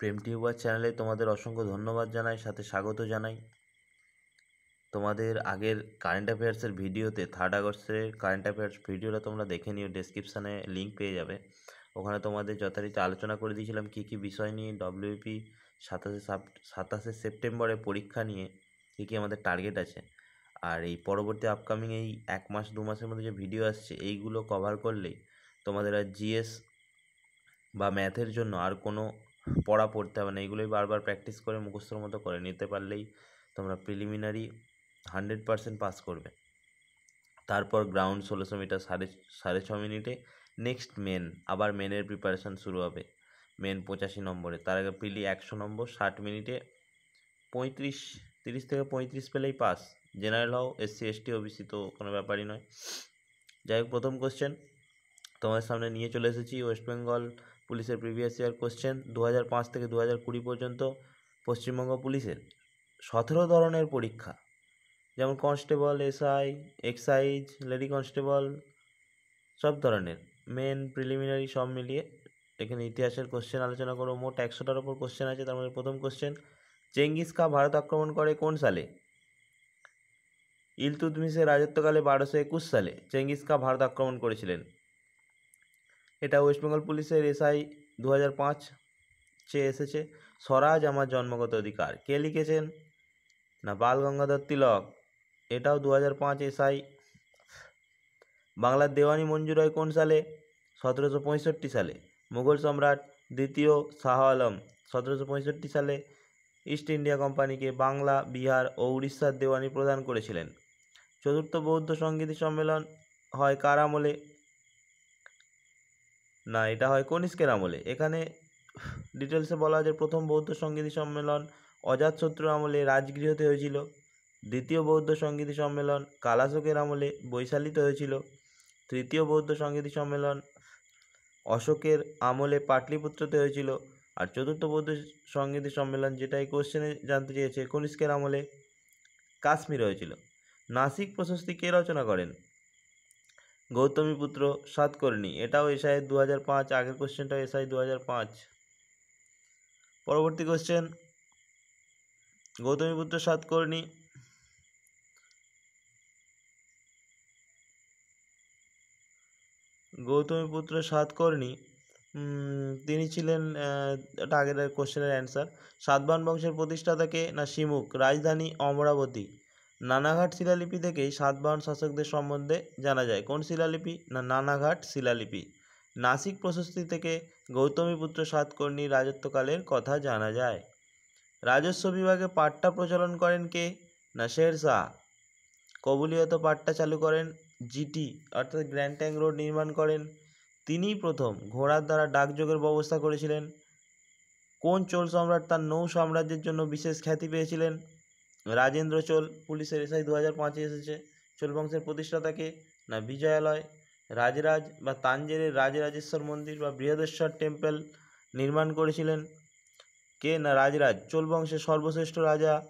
প্রেম tuber চ্যানেলে তোমাদের অসংখ্য ধন্যবাদ জানাই, সাথে স্বাগত জানাই। তোমাদের আগের কারেন্ট অ্যাফেয়ার্সের ভিডিওতে থার্ড আগস্টের কারেন্ট অ্যাফেয়ার্স ভিডিওটা তোমরা দেখে নিও ডেসক্রিপশানে লিঙ্ক পেয়ে যাবে। ওখানে তোমাদের যথারীতি আলোচনা করে দিয়েছিলাম কী কী বিষয় নিয়ে ডব্লিউপি সাতাশে সাতাশে সেপ্টেম্বরে পরীক্ষা নিয়ে কী কী আমাদের টার্গেট আছে। আর এই পরবর্তী আপকামিং এই এক মাস, দু মাসের মধ্যে যে ভিডিও আসছে, এইগুলো কভার করলেই তোমাদের আর জিএস বা ম্যাথের জন্য আর কোনো পড়া পড়তে হবে না। এগুলোই বারবার প্র্যাকটিস করে মুখস্থর মতো করে নিতে পারলেই তোমরা প্রিলিমিনারি হান্ড্রেড পারসেন্ট পাস করবে। তারপর গ্রাউন্ড ষোলোশো মিটার সাড়ে সাড়ে ছ মিনিটে নেক্সট মেন আবার মেনের প্রিপারেশান শুরু হবে। মেন পঁচাশি নম্বরে, তার আগে প্রিলি একশো নম্বর, ষাট মিনিটে পঁয়ত্রিশ, তিরিশ থেকে পঁয়ত্রিশ পেলেই পাস জেনারেল হও এসসি এসটি ওবিসি তো কোনো ব্যাপারই নয়। যাই হোক, প্রথম কোশ্চেন তোমাদের সামনে নিয়ে চলে এসেছি। ওয়েস্ট বেঙ্গল পুলিশের প্রিভিয়াস ইয়ার কোশ্চেন দু হাজার পাঁচ থেকে দু কুড়ি পর্যন্ত পশ্চিমবঙ্গ পুলিশের। সতেরো ধরনের পরীক্ষা, যেমন constable, SI excise lady constable, সব ধরনের। মেন, প্রিলিমিনারি সব মিলিয়ে এখানে ইতিহাসের কোশ্চেন আলোচনা করব। মোট একশোটার ওপর কোশ্চেন আছে, তার মধ্যে প্রথম কোশ্চেন, চেঙ্গিস খা ভারত আক্রমণ করে কোন সালে? ইলতুতমিশের রাজত্বকালে বারোশো একুশ সালে চেঙ্গিস খা ভারত আক্রমণ করেছিলেন। এটা ওয়েস্ট বেঙ্গল পুলিশের এসআই দু হাজার পাঁচ চেয়ে এসেছে। স্বরাজ আমার জন্মগত অধিকার। কে লিখেছেন? না, বাল গঙ্গাধর তিলক। এটাও দু হাজার পাঁচ এসআই বাংলার দেওয়ানি মঞ্জুর হয় কোন সালে? সতেরোশো পঁয়ষট্টি সালে। মুঘল সম্রাট দ্বিতীয় শাহ আলম সতেরোশো পঁয়ষট্টি সালে ইস্ট ইন্ডিয়া কোম্পানিকে বাংলা, বিহার ও উড়িষ্যার দেওয়ানি প্রদান করেছিলেন। চতুর্থ বৌদ্ধ সঙ্গীতি সম্মেলন হয় কার আমলে? না, এটা হয় কনিষ্কের আমলে? এখানে ডিটেলসে বলা আছে, প্রথম বৌদ্ধ সঙ্গীতি সম্মেলন অজাতশত্রুর আমলে রাজগৃহতে হয়েছিল, দ্বিতীয় বৌদ্ধ সঙ্গীতি সম্মেলন, কালাশোকের আমলে বৈশালীতে হয়েছিল, তৃতীয় বৌদ্ধ সঙ্গীতি সম্মেলন, অশোকের আমলে পাটলিপুত্রতে হয়েছিল, আর চতুর্থ বৌদ্ধ সঙ্গীতি সম্মেলন যেটা এই কোশ্চেনে জানতে চেয়েছে কনিষ্কের আমলে? কাশ্মীর হয়েছিল। নাসিক প্রশস্তি কে রচনা করেন? গৌতমীপুত্র সাতকর্ণী এটাও এসআই দু হাজার পাঁচ, আগের কোশ্চেনটাও এসআই দু হাজার পাঁচ। পরবর্তী কোশ্চেন গৌতমীপুত্র সাতকর্ণী গৌতমীপুত্র সাতকর্ণী তিনি ছিলেন এটা আগের কোশ্চেনের অ্যান্সার সাতবাহন বংশের প্রতিষ্ঠাতাকে না শিমুখ রাজধানী অমরাবতী। নানাঘাট শিলালিপি থেকেই সাতবাহন শাসকদের সম্বন্ধে জানা যায়। কোন শিলালিপি? না, নানাঘাট শিলালিপি। নাসিক প্রশস্তি থেকে গৌতমীপুত্র সাতকর্ণীর রাজত্বকালের কথা জানা যায়। রাজস্ব বিভাগে পাট্টা প্রচলন করেন কে? না, শের শাহ। কবুলিয়ত পাট্টা চালু করেন জিটি অর্থাৎ গ্র্যান্ড ট্যাঙ্ক রোড নির্মাণ করেন। তিনিই প্রথম ঘোড়ার দ্বারা ডাকযোগের ব্যবস্থা করেছিলেন। কোন চোল সম্রাট তার নৌ সাম্রাজ্যের জন্য বিশেষ খ্যাতি পেয়েছিলেন? রাজেন্দ্র চোল পুলিশের এসআই দু হাজার পাঁচে এসেছে। চোল বংশের প্রতিষ্ঠাতাকে না, বিজয়ালয়। রাজরাজ বা তাঞ্জেরের রাজরাজেশ্বর মন্দির বা বৃহদেশ্বর টেম্পল নির্মাণ করেছিলেন কে? না, রাজরাজ। চোল বংশের সর্বশ্রেষ্ঠ রাজা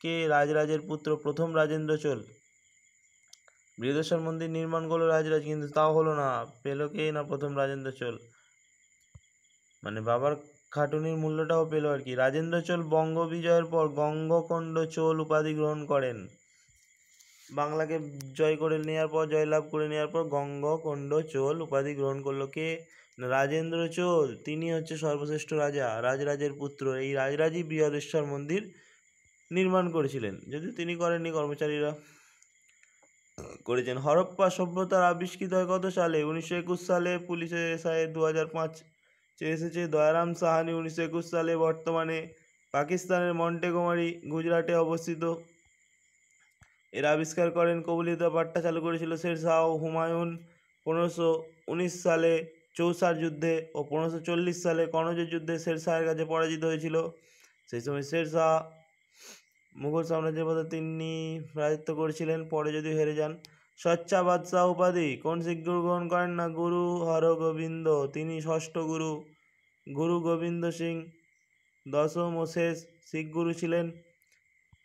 কে? রাজরাজের পুত্র প্রথম রাজেন্দ্র চোল। বৃহদেশ্বর মন্দির নির্মাণ করল রাজরাজ, কিন্তু তাও হলো না। পেল কে? না, প্রথম রাজেন্দ্র চোল। মানে বাবার খাটুনির মূল্যটাও পেল আর কি। রাজেন্দ্র চোল বঙ্গ বিজয়ের পর গঙ্গকণ্ড চোল উপাধি গ্রহণ করেন। বাংলাকে জয় করে নেওয়ার পর, জয়লাভ করে নেওয়ার পর গঙ্গকণ্ড চোল উপাধি গ্রহণ করল কে? রাজেন্দ্র চোল। তিনি হচ্ছে সর্বশ্রেষ্ঠ রাজা, রাজরাজের পুত্র। এই রাজরাজই বৃহদেশ্বর মন্দির নির্মাণ করেছিলেন। যদিও তিনি করেননি, কর্মচারীরা করেছেন। হরপ্পা সভ্যতার আবিষ্কৃত হয় কত সালে? উনিশশো একুশ সালে পুলিশের এসআই দু হাজার পাঁচ এসেছে দয়ারাম সাহানি উনিশশো একুশ সালে বর্তমানে পাকিস্তানের মন্টেগোমারি, গুজরাটে অবস্থিত। এর আবিষ্কার করেন কবুলিত পাট্টা চালু করেছিল শের শাহ হুমায়ুন পনেরোশো উনিশ সালে চৌসার যুদ্ধে ও পনেরোশো চল্লিশ সালে কনজের যুদ্ধে শের শাহের কাছে পরাজিত হয়েছিল। সেই সময় শের শাহ মুঘল সাম্রাজ্যের পথে তিনি রাজত্ব করেছিলেন, পরে যদি হেরে যান। সচ্চা বাদশাহ উপাধি। কোন শিখ গুরু গ্রহণ করেন না? গুরু হরগোবিন্দ। তিনি ষষ্ঠ গুরু। গুরু গোবিন্দ সিং দশম ও শেষ শিখ গুরু ছিলেন।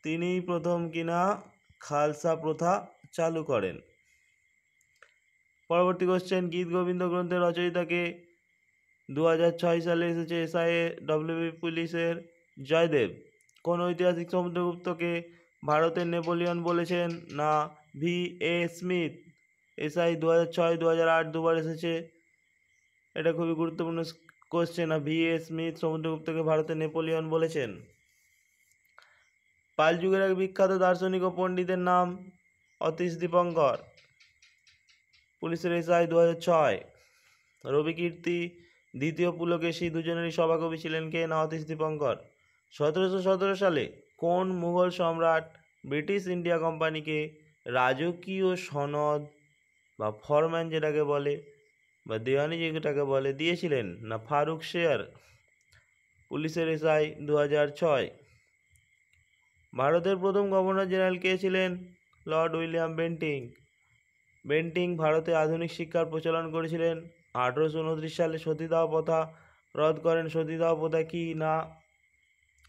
তিনিই প্রথম কিনা খালসা প্রথা চালু করেন। পরবর্তী কোশ্চেন গীত গোবিন্দ গ্রন্থের রচয়িতাকে দু ছয় সালে এসেছে এসআইএ ডব্লিউবি পুলিশের জয়দেব। কোন ঐতিহাসিক সমুদ্রগুপ্তকে ভারতের নেপোলিয়ন বলেছেন না ভি এ স্মিথ, এসআই দু হাজার ছয় দু হাজার আট দুবার এসেছে। এটা খুবই গুরুত্বপূর্ণ কোশ্চেন না ভি এ স্মিথ সমুদ্রগুপ্তকে ভারতের নেপোলিয়ন বলেছেন। পাল যুগের এক বিখ্যাত দার্শনিক ও পণ্ডিতের নাম অতীশ দীপঙ্কর। পুলিশের এসআই দু হাজার ছয়। রবি কীর্তি, দ্বিতীয় পুলকেশী দুজনেরই সভাকবি ছিলেন কে না অতীশ দীপঙ্কর? সতেরোশো সতেরো সালে কোন মুঘল সম্রাট ব্রিটিশ ইন্ডিয়া কোম্পানিকে রাজকীয় সনদ বা ফরম্যান যেটাকে বলে বা দেওয়ানি যেটাকে বলে দিয়েছিলেন না ফারুক শেয়ার? পুলিশের এসআই দু ছয়। ভারতের প্রথম গভর্নর জেনারেল কে ছিলেন? Lord William Bentinck. বেন্টিং ভারতে আধুনিক শিক্ষার প্রচলন করেছিলেন। আঠেরোশো উনত্রিশ সালে সতীদাহ প্রথা রদ করেন। সতীদাহ প্রথা কি? না।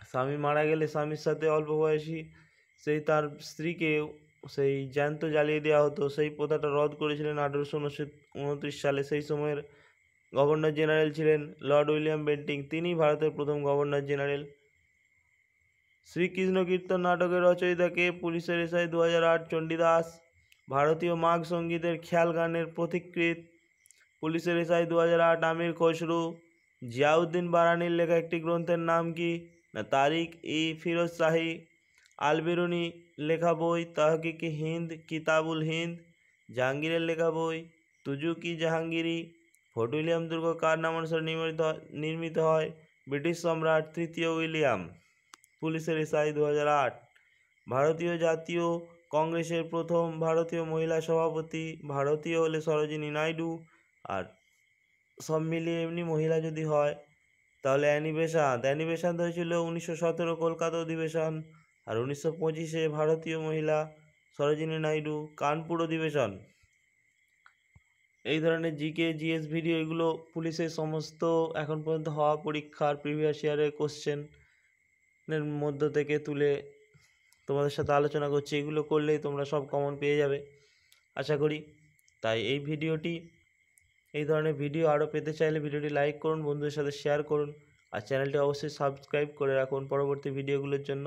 স্বামী মারা গেলে স্বামীর সাথে অল্প বয়সী, সেই তার স্ত্রীকে সেই জ্যান্ত জ্বালিয়ে দেওয়া হতো। সেই প্রথাটা রদ করেছিলেন আঠেরোশো উনত্রিশ সালে। সেই সময়ের গভর্নর জেনারেল ছিলেন লর্ড উইলিয়াম বেন্টিং। তিনি ভারতের প্রথম গভর্নর জেনারেল। শ্রীকৃষ্ণ কীর্তন নাটকের রচয়িতাকে পুলিশের এসআই দু হাজার আট চণ্ডীদাস ভারতীয় মাঘ সঙ্গীতের খেয়াল গানের প্রতিকৃত। পুলিশের এসআই দু হাজার আট, আমির খসরু। জিয়াউদ্দিন বারানির লেখা একটি গ্রন্থের নাম কি? না তারিক ই ফিরোজ শাহী। আলবেরুনি লেখা বই, তাহকিকি হিন্দ, কিতাবুল হিন্দ, জাহাঙ্গীরের লেখা বই, তুজুকি জাহাঙ্গীরি ফোর্ট উইলিয়াম দুর্গ কার নাম অনুসারে নির্মিত নির্মিত হয়? ব্রিটিশ সম্রাট তৃতীয় উইলিয়াম, পুলিশের এসআই দু ভারতীয় জাতীয় কংগ্রেসের প্রথম ভারতীয় মহিলা সভাপতি, ভারতীয় হলে সরোজিনী নাইডু। আর সব মিলিয়ে এমনি মহিলা যদি হয়, তাহলে অ্যানি বেসান্ত অ্যানি হয়েছিল উনিশশো সতেরো কলকাতা অধিবেশন। আর উনিশশো পঁচিশে ভারতীয় মহিলা সরোজিনী নাইডু কানপুর অধিবেশন। এই ধরনের জিকে জিএস ভিডিও এগুলো পুলিশের সমস্ত এখন পর্যন্ত হওয়া পরীক্ষার প্রিভিয়াস ইয়ারের কোশ্চেনের মধ্য থেকে তুলে তোমাদের সাথে আলোচনা করছি। এগুলো করলেই তোমরা সব কমন পেয়ে যাবে, আশা করি। তাই এই ভিডিওটি, এই ধরনের ভিডিও আরও পেতে চাইলে ভিডিওটি লাইক করুন, বন্ধুদের সাথে শেয়ার করুন, আর চ্যানেলটি অবশ্যই সাবস্ক্রাইব করে রাখুন পরবর্তী ভিডিওগুলোর জন্য।